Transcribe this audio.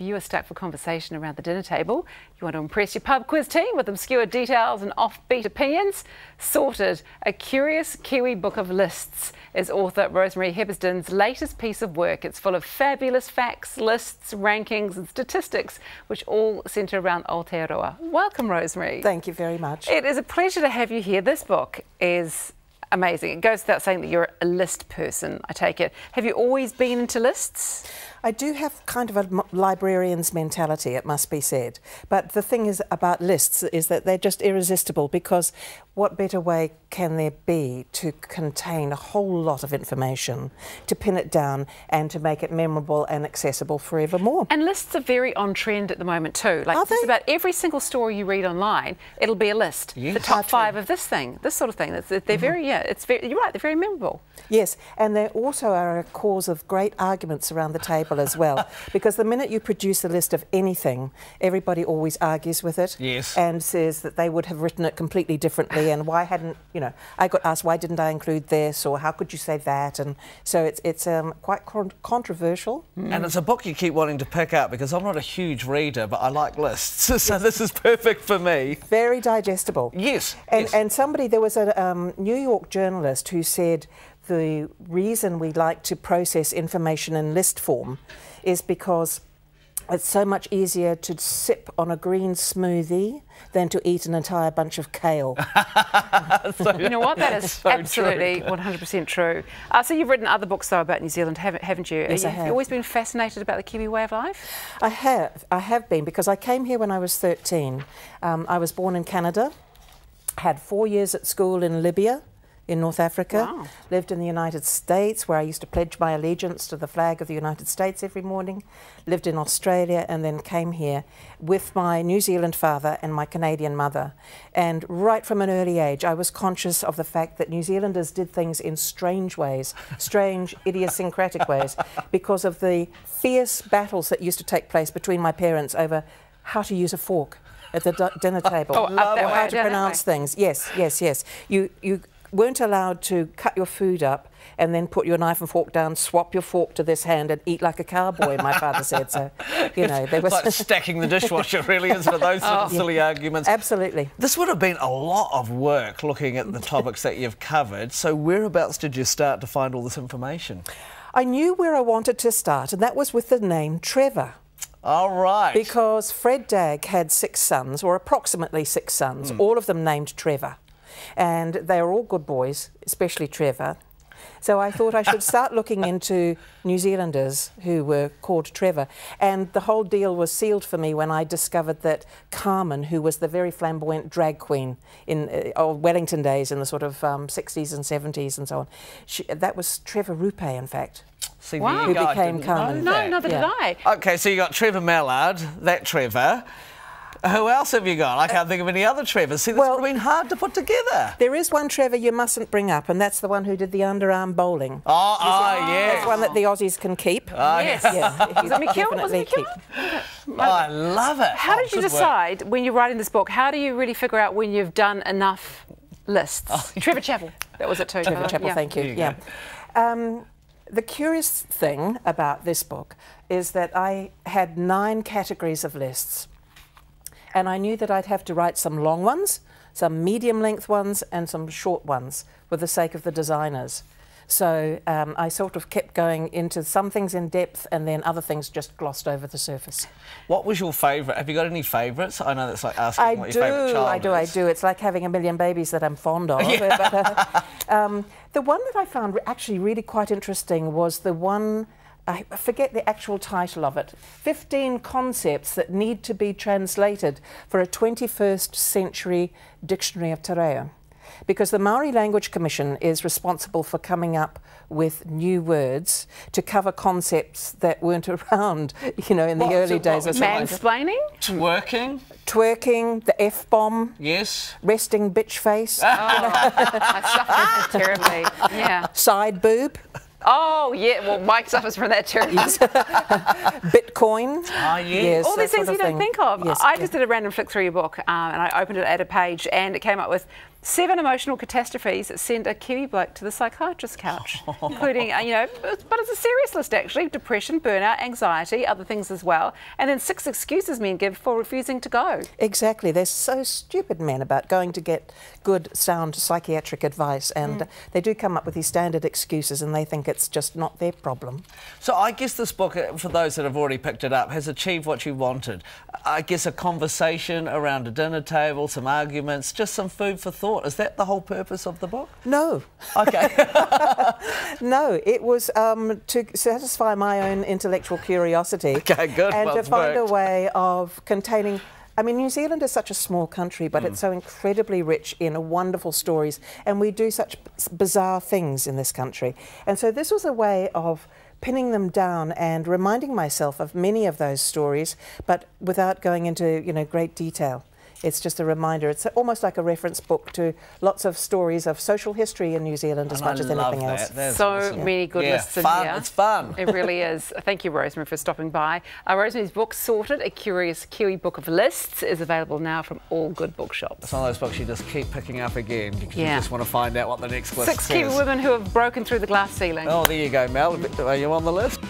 if you are stuck for conversation around the dinner table, you want to impress your pub quiz team with obscure details and offbeat opinions, sorted. A curious Kiwi book of lists is author Rosemary Hepozden's latest piece of work. It's full of fabulous facts, lists, rankings, and statistics, which all centre around Aotearoa. Welcome, Rosemary. Thank you very much. It is a pleasure to have you here. This book is amazing. It goes without saying that you're a list person, I take it. Have you always been into lists? I do have kind of a librarian's mentality, it must be said. But the thing is about lists is that they're just irresistible because what better way can there be to contain a whole lot of information, to pin it down and to make it memorable and accessible forevermore? And lists are very on trend at the moment too. Like are just about every single story you read online, it'll be a list. Yes. The top five of this thing, this sort of thing. They're mm -hmm. very, yeah, it's very, you're right, they're very memorable. Yes, and they also are a cause of great arguments around the table as well. because the minute you produce a list of anything, everybody always argues with it. Yes. And says that they would have written it completely differently and why hadn't, you know, I got asked why didn't I include this or how could you say that? And so it's, it's um, quite con controversial. Mm. And it's a book you keep wanting to pick up because I'm not a huge reader, but I like lists. so this is perfect for me. Very digestible. Yes. And, yes. and somebody, there was a um, New York journalist who said the reason we like to process information in list form is because it's so much easier to sip on a green smoothie than to eat an entire bunch of kale. so, you know what? That is so absolutely 100% true. Uh, so you've written other books though about New Zealand, haven't, haven't you? Yes, you, I have. You've always been fascinated about the Kiwi way of life? I have. I have been because I came here when I was 13. Um, I was born in Canada, had four years at school in Libya, in North Africa, wow. lived in the United States where I used to pledge my allegiance to the flag of the United States every morning, lived in Australia and then came here with my New Zealand father and my Canadian mother. And right from an early age, I was conscious of the fact that New Zealanders did things in strange ways, strange, idiosyncratic ways, because of the fierce battles that used to take place between my parents over how to use a fork at the dinner table. Oh, how to pronounce things. Yes, yes, yes. You, you weren't allowed to cut your food up and then put your knife and fork down, swap your fork to this hand and eat like a cowboy, my father said. So, you know, there was... like stacking the dishwasher, really, isn't it? Those oh, silly yeah. arguments. Absolutely. This would have been a lot of work looking at the topics that you've covered. So whereabouts did you start to find all this information? I knew where I wanted to start, and that was with the name Trevor. All right. Because Fred Dagg had six sons, or approximately six sons, mm. all of them named Trevor and they are all good boys, especially Trevor. So I thought I should start looking into New Zealanders who were called Trevor. And the whole deal was sealed for me when I discovered that Carmen, who was the very flamboyant drag queen in uh, Wellington days in the sort of um, 60s and 70s and so on, she, that was Trevor Rupe, in fact. See, wow. Who became Carmen. No, neither yeah. did I. Okay, so you got Trevor Mallard, that Trevor. Who else have you got? I can't think of any other Trevors. See, this well, would have been hard to put together. There is one Trevor you mustn't bring up, and that's the one who did the underarm bowling. Oh, oh yes. That's one that the Aussies can keep. Oh, yes. Yeah, was it McKeown? Was it McKeown? Oh, I love it. How oh, did you decide, work. when you're writing this book, how do you really figure out when you've done enough lists? Oh, Trevor Chappell. That was it too. Trevor Chappell, yeah. thank you. you yeah. Um, the curious thing about this book is that I had nine categories of lists and I knew that I'd have to write some long ones, some medium length ones, and some short ones for the sake of the designers. So um, I sort of kept going into some things in depth and then other things just glossed over the surface. What was your favourite? Have you got any favourites? I know that's like asking I what do, your favourite child I do, is. I do. It's like having a million babies that I'm fond of. Yeah. But, uh, um, the one that I found actually really quite interesting was the one I forget the actual title of it. 15 concepts that need to be translated for a 21st century dictionary of te reo. Because the Maori Language Commission is responsible for coming up with new words to cover concepts that weren't around, you know, in the early days of mansplaining, twerking, twerking, the f bomb, yes, resting bitch face, oh, I suffered terribly, yeah, side boob. Oh, yeah. Well, Mike suffers from that too. Yes. Bitcoin. Ah, yes. All these things you don't think of. Yes, I just did a random flick through your book um, and I opened it at a page and it came up with Seven emotional catastrophes that send a Kiwi bloke to the psychiatrist's couch, including, uh, you know, but it's a serious list actually depression, burnout, anxiety, other things as well. And then six excuses men give for refusing to go. Exactly. They're so stupid, men, about going to get good, sound psychiatric advice. And mm. they do come up with these standard excuses and they think it's just not their problem. So I guess this book, uh, for those that have already picked it up, has achieved what you wanted. I guess a conversation around a dinner table, some arguments, just some food for thought thought. Is that the whole purpose of the book? No. Okay. no, it was um, to satisfy my own intellectual curiosity. Okay, good. And well, to find worked. a way of containing. I mean, New Zealand is such a small country, but mm. it's so incredibly rich in wonderful stories, and we do such bizarre things in this country. And so this was a way of pinning them down and reminding myself of many of those stories, but without going into you know great detail it's just a reminder. It's almost like a reference book to lots of stories of social history in New Zealand as and much I as anything that. else. That's so awesome. many good yeah, lists in fun. here. It's fun. It really is. Thank you, Rosemary, for stopping by. Uh, Rosemary's book, Sorted, A Curious Kiwi Book of Lists, is available now from all good bookshops. It's one of those books you just keep picking up again because yeah. you just want to find out what the next list Six says. Kiwi women who have broken through the glass ceiling. Oh, there you go, Mel. Are you on the list?